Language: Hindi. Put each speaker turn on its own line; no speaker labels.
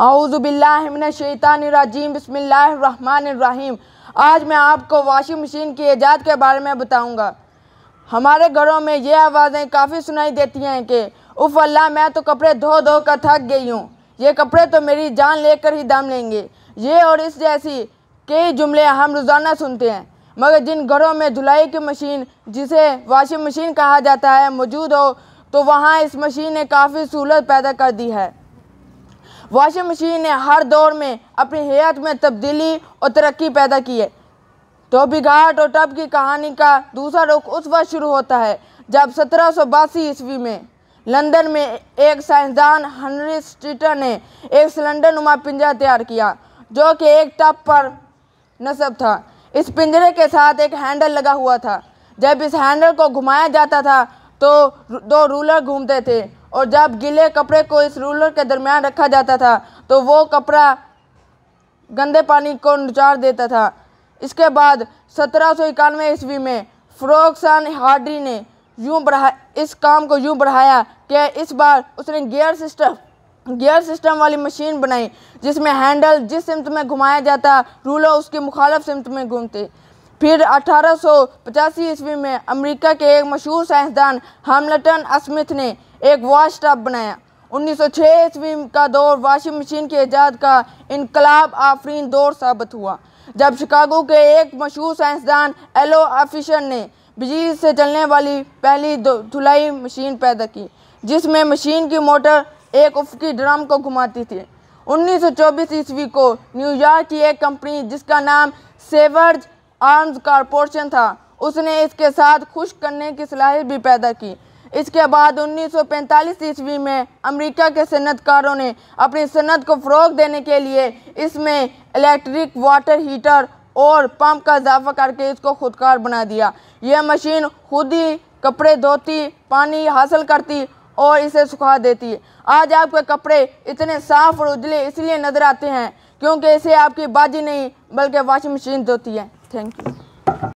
आउज़बिल्लिमिनशैतानिर्रजीम बिस्मिल्लाहिर्रहमानिर्रहीम आज मैं आपको वाशिंग मशीन की ईजाद के बारे में बताऊँगा। हमारे घरों में ये आवाज़ें काफ़ी सुनाई देती हैं कि, उफ़ अल्लाह, मैं तो कपड़े धो धो कर थक गई हूँ। ये कपड़े तो मेरी जान लेकर ही दम लेंगे। ये और इस जैसी कई जुमले हम रोज़ाना सुनते हैं। मगर जिन घरों में धुलाई की मशीन, जिसे वाशिंग मशीन कहा जाता है, मौजूद हो तो वहाँ इस मशीन ने काफ़ी सहूलत पैदा कर दी है। वॉशिंग मशीन ने हर दौर में अपनी हयात में तब्दीली और तरक्की पैदा की है। धोबी घाट और टब की कहानी का दूसरा रुख उस वक्त शुरू होता है, जब सत्रह सौ बासी ईस्वी में लंदन में एक साइंसदान हनरी स्ट्रीटर ने एक सिलेंडर नुमा पिंजरा तैयार किया, जो कि एक टब पर नस्ब था। इस पिंजरे के साथ एक हैंडल लगा हुआ था। जब इस हैंडल को घुमाया जाता था तो दो रूलर घूमते थे। और जब गीले कपड़े को इस रूलर के दरमियान रखा जाता था तो वो कपड़ा गंदे पानी को निचार देता था। इसके बाद सत्रह सौ इक्यानवे ईस्वी में फ्रोक्सन हार्डी ने यूँ बढ़ा, इस काम को यूँ बढ़ाया कि इस बार उसने गियर सिस्टम गियर सिस्टम वाली मशीन बनाई, जिसमें हैंडल जिस सिमत में घुमाया जाता, रूलर उसकी मुखालफ सिमत में घूमते। फिर अठारह ईस्वी में अमेरिका के एक मशहूर साइंसदान हामलटन स्मिथ ने एक वॉश टब बनाया। 1906 ईस्वी का दौर वॉशिंग मशीन के ईजाद का इनकलाब आफरीन दौर साबित हुआ, जब शिकागो के एक मशहूर साइंसदान एलो ऑफिशर ने बिजली से चलने वाली पहली धुलाई मशीन पैदा की, जिसमें मशीन की मोटर एक उफकी ड्रम को घुमाती थी। 1924 ईस्वी को न्यूयॉर्क की एक कंपनी जिसका नाम सेवर्ज आर्म्स कॉरपोरेशन था। उसने इसके साथ खुश करने की सलाहियत भी पैदा की। इसके बाद 1945 ईस्वी में अमेरिका के सनतकारों ने अपनी सनत को फ़रोग देने के लिए इसमें इलेक्ट्रिक वाटर हीटर और पंप का इजाफा करके इसको खुदकार बना दिया। यह मशीन खुद ही कपड़े धोती, पानी हासिल करती और इसे सुखा देती। आज आपके कपड़े इतने साफ़ और उजले इसलिए नज़र आते हैं क्योंकि इसे आपकी बाजी नहीं, बल्कि वॉशिंग मशीन धोती है। Thank you